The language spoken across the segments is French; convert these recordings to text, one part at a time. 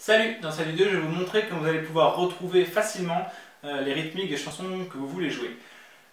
Salut Dans cette vidéo, je vais vous montrer comment vous allez pouvoir retrouver facilement euh, les rythmiques des chansons que vous voulez jouer.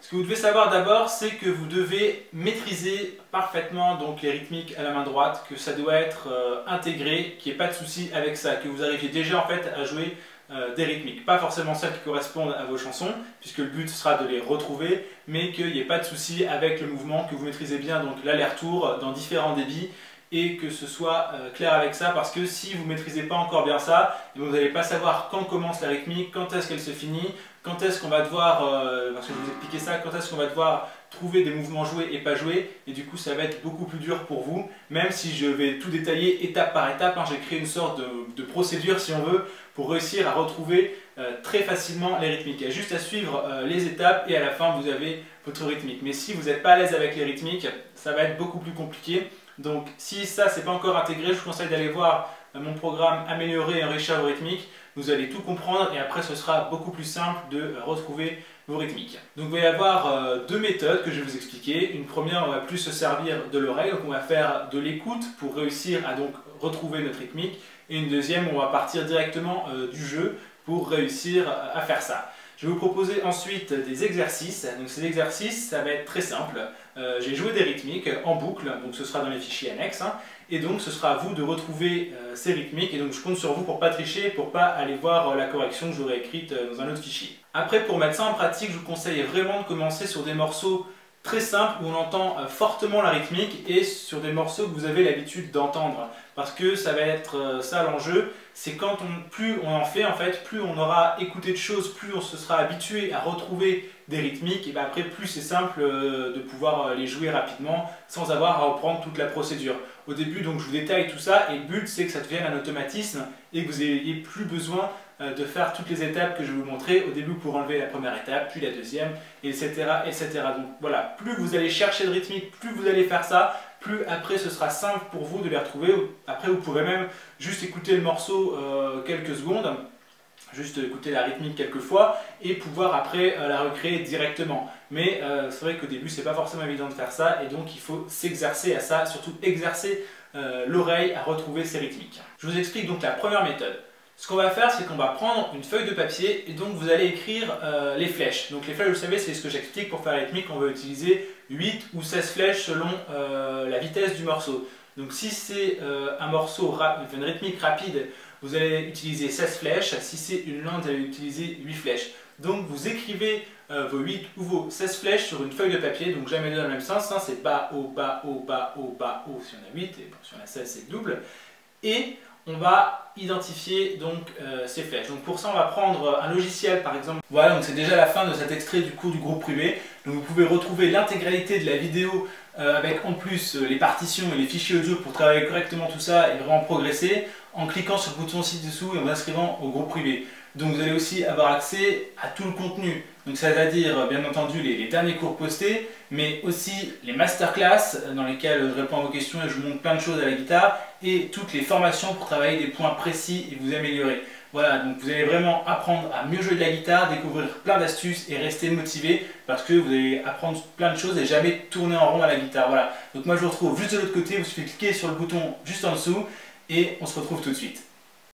Ce que vous devez savoir d'abord, c'est que vous devez maîtriser parfaitement donc, les rythmiques à la main droite, que ça doit être euh, intégré, qu'il n'y ait pas de souci avec ça, que vous arriviez déjà en fait à jouer euh, des rythmiques. Pas forcément celles qui correspondent à vos chansons, puisque le but sera de les retrouver, mais qu'il n'y ait pas de souci avec le mouvement, que vous maîtrisez bien l'aller-retour dans différents débits, et que ce soit euh, clair avec ça parce que si vous ne maîtrisez pas encore bien ça, vous n'allez pas savoir quand commence la rythmique, quand est-ce qu'elle se finit, quand est-ce qu'on va devoir, euh, parce que vous ça, quand est-ce qu'on va devoir trouver des mouvements joués et pas joués, et du coup ça va être beaucoup plus dur pour vous, même si je vais tout détailler étape par étape, hein, j'ai créé une sorte de, procédure si on veut, pour réussir à retrouver euh, très facilement les rythmiques. Il y a juste à suivre les étapes et à la fin vous avez votre rythmique. Mais si vous n'êtes pas à l'aise avec les rythmiques, ça va être beaucoup plus compliqué. Donc si ça c'est pas encore intégré, je vous conseille d'aller voir euh, mon programme Améliorer enrichir vos rythmiques. Vous allez tout comprendre et après ce sera beaucoup plus simple de euh, retrouver vos rythmiques. Donc il va y avoir euh, deux méthodes que je vais vous expliquer. Une première, on va plus se servir de l'oreille, donc on va faire de l'écoute pour réussir à donc retrouver notre rythmique. Et une deuxième, on va partir directement du jeu pour réussir à faire ça. Je vais vous proposer ensuite des exercices. Donc ces exercices, ça va être très simple. Euh, j'ai joué des rythmiques en boucle, donc ce sera dans les fichiers annexes. Hein. et donc ce sera à vous de retrouver euh, ces rythmiques. Et donc je compte sur vous pour pas tricher, pour pas aller voir euh, la correction que j'aurais écrite dans un autre fichier. Après, pour mettre ça en pratique, je vous conseille vraiment de commencer sur des morceaux très simples où on entend fortement la rythmique et sur des morceaux que vous avez l'habitude d'entendre. Parce que ça va être ça l'enjeu, c'est quand on, plus on en fait, en fait, plus on aura écouté de choses, plus on se sera habitué à retrouver des rythmiques, et bien après, plus c'est simple euh, de pouvoir euh, les jouer rapidement sans avoir à reprendre toute la procédure. Au début, donc, je vous détaille tout ça, et le but, c'est que ça devienne un automatisme et que vous n'ayez plus besoin euh, de faire toutes les étapes que je vais vous montrer. Au début, pour enlever la première étape, puis la deuxième, etc., etc. Donc voilà, plus vous allez chercher de rythmique, plus vous allez faire ça, plus après ce sera simple pour vous de les retrouver. Après vous pourrez même juste écouter le morceau euh, quelques secondes, juste écouter la rythmique quelques fois et pouvoir après euh, la recréer directement. Mais euh, c'est vrai qu'au début c'est pas forcément évident de faire ça et donc il faut s'exercer à ça, surtout exercer l'oreille à retrouver ces rythmiques. Je vous explique donc la première méthode. Ce qu'on va faire, c'est qu'on va prendre une feuille de papier et donc vous allez écrire euh, les flèches. Donc les flèches, vous savez, c'est ce que j'explique pour faire la rythmique, on va utiliser 8 ou 16 flèches selon euh, la vitesse du morceau. Donc si c'est euh, un morceau, une rythmique rapide, vous allez utiliser 16 flèches. Si c'est une lente, vous allez utiliser 8 flèches. Donc vous écrivez vos 8 ou vos 16 flèches sur une feuille de papier, donc jamais deux dans le même sens, hein. c'est bas, haut, bas, haut, bas, haut, bas, haut si on a 8, et si on a 16 c'est double. Et on va identifier donc euh, ces flèches. Donc pour ça, on va prendre un logiciel par exemple. Voilà, donc c'est déjà la fin de cet extrait du cours du groupe privé. Vous pouvez retrouver l'intégralité de la vidéo euh, avec en plus euh, les partitions et les fichiers audio pour travailler correctement tout ça et vraiment progresser en cliquant sur le bouton ci-dessous et en inscrivant au groupe privé. Donc vous allez aussi avoir accès à tout le contenu. Donc ça veut dire bien entendu les, derniers cours postés, mais aussi les masterclass dans lesquels je réponds à vos questions et je vous montre plein de choses à la guitare et toutes les formations pour travailler des points précis et vous améliorer. Voilà, donc vous allez vraiment apprendre à mieux jouer de la guitare, découvrir plein d'astuces et rester motivé parce que vous allez apprendre plein de choses et jamais tourner en rond à la guitare. Voilà, donc moi je vous retrouve juste de l'autre côté, vous suffit cliquer sur le bouton juste en dessous et on se retrouve tout de suite.